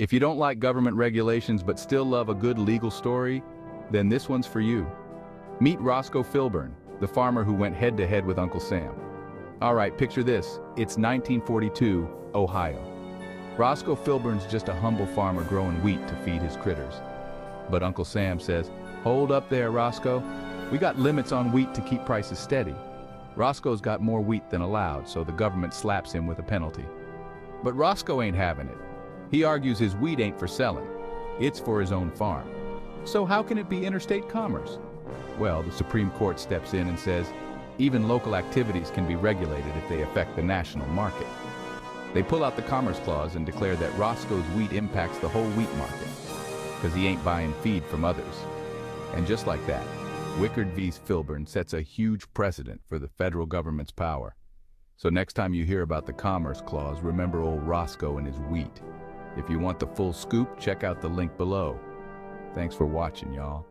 If you don't like government regulations but still love a good legal story, then this one's for you. Meet Roscoe Filburn, the farmer who went head-to-head with Uncle Sam. All right, picture this. It's 1942, Ohio. Roscoe Filburn's just a humble farmer growing wheat to feed his critters. But Uncle Sam says, hold up there, Roscoe. We got limits on wheat to keep prices steady. Roscoe's got more wheat than allowed, so the government slaps him with a penalty. But Roscoe ain't having it. He argues his wheat ain't for selling. It's for his own farm. So how can it be interstate commerce? Well, the Supreme Court steps in and says, even local activities can be regulated if they affect the national market. They pull out the Commerce Clause and declare that Roscoe's wheat impacts the whole wheat market, because he ain't buying feed from others. And just like that, Wickard v. Filburn sets a huge precedent for the federal government's power. So next time you hear about the Commerce Clause, remember old Roscoe and his wheat. If you want the full scoop, check out the link below. Thanks for watching, y'all.